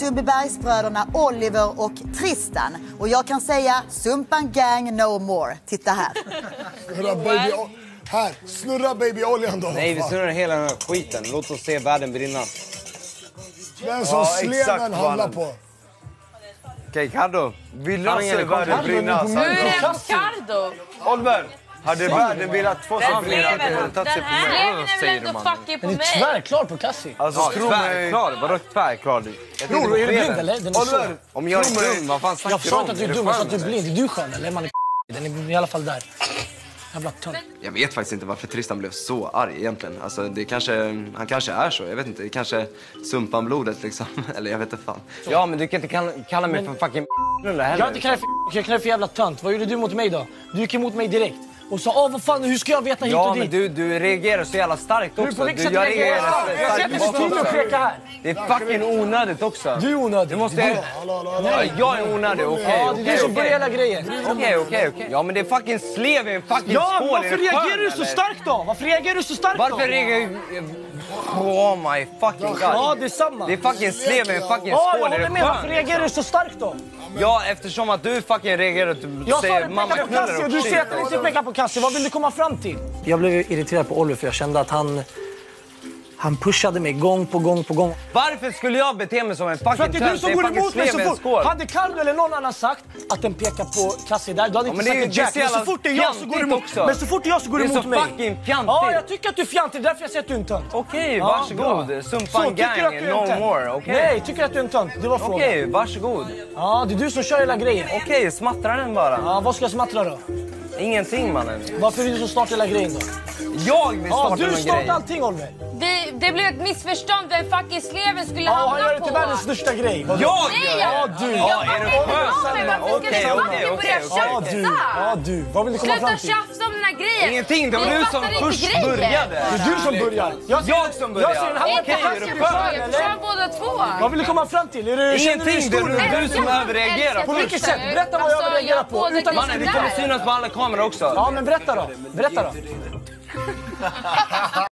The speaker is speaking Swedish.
Sundbybergsbröderna Oliver och Tristan. Och jag kan säga Sumpan gang no more. Titta här. Snurra baby, här, snurra babyoljan då. Nej, vi snurrar hela den här skiten. Låt oss se världen brinna. Den som Ja, sleven handlar på. Okej, Cardo. Vill du se världen brinna? Hur är det med Cardo? Oliver! Hade världen velat få sig Sleven, brinna? den här ändå fucking på Den är mig? tvärklar på Cassie. Alltså, Ja, mig. tvärklar. Vadå tvärklar? Jag Bror, är på du blind eller? Den är. Oliver! Om jag mig. är dum, vad fan snackar Jag du sa om? inte att du är dum, jag sa att du är eller? blind. Är du skön eller? Man är Den är i alla fall där. Jävla tönt. Jag vet faktiskt inte varför Tristan blev så arg egentligen. Alltså, det kanske, han kanske är så. Jag vet inte. Det kanske Sumpan-blodet liksom. Eller jag vet inte fan. Ja, men du kan inte kalla, kalla mig för fucking knulla Jag har heller. inte kallat dig för jag kallar dig för jävla tönt. Vad gjorde du mot mig då? Du gick emot mig direkt. Och sa åh vad fan, hur ska jag veta hit Ja, och men dit? du, du reagerar så jävla starkt också. Du, jag reagerar jag? reagerar Jag du starkt tydlig och pekar här. Det är fucking onödigt också. Du är onödig. Du måste... Du-. Ja, jag är onödig, okej. Ja, det är du som börjar hela grejen. Okej, okej, okej. Ja, men det är fucking slev i en fucking Ja, skål. men varför du reagerar du så starkt då? Varför reagerar du så starkt då? Varför reagerar Oh my fucking god. Ja, det är samma. Det är fucking slev i en fucking Ja, skål. jag Är håller du med. Varför reagerar du så starkt då? Ja, eftersom att du fucking reagerar och Jag sa säger det, mamma peka på Cassie och du säger att du inte pekar på Cassie. Vad vill du komma fram till? Jag blev irriterad på Oliver för jag kände att han... Han pushade mig gång på gång på gång. Varför skulle jag bete mig som en fucking För att det är du tönt? som är går emot mig så fort. Hade Carlo eller någon annan sagt att den pekar på Cassie där, då hade Ja, inte men det är sagt ju- Jack. det är så Men så fort det är jag så går emot också. Men så fort det är jag så går Det du är emot så mig. fucking fjantigt. Ja, jag tycker att du är fjantig. Därför jag säger att du är en tönt. Okej, Ja, varsågod. bra. Så, Sumpan tycker du att gang, är no tönt? more. Okej. Nej, tycker att du är en tönt? Det var frågan. Okej, varsågod. Ja, det är du som kör hela grejen. Okej, smattra den bara. Ja, vad ska jag smattra då? Ingenting mannen. Varför vill du så starta hela grejen då? Jag vill Ja, starta du någon startar allting Oliver. Vi, det blev ett missförstånd vem fucking sleven skulle Ja, han hamna gör det på. till världens största grej. Vadå? Jag Nej, gör jag, det! Ja, du. Ja, jag är du inte. Varför ska Okej, du okej, fucking okej, börja Ja, okej. du. tjafsa? Ja, du. Vad vill du komma Sluta fram till? tjafsa om den här grejen. Ingenting, det var Vi du som inte först började. Det är du som börjar. Jag, ser- Jag som börjar. Jag ser en halva Okej, på är du eller? båda två. Vad vill du komma fram till? Är du, Ingenting, det är du som överreagerar. På vilket sätt? Berätta vad jag överreagerar på. Alltså, Mannen, det kommer synas på alla kameror också. Ja, men berätta då. Berätta då.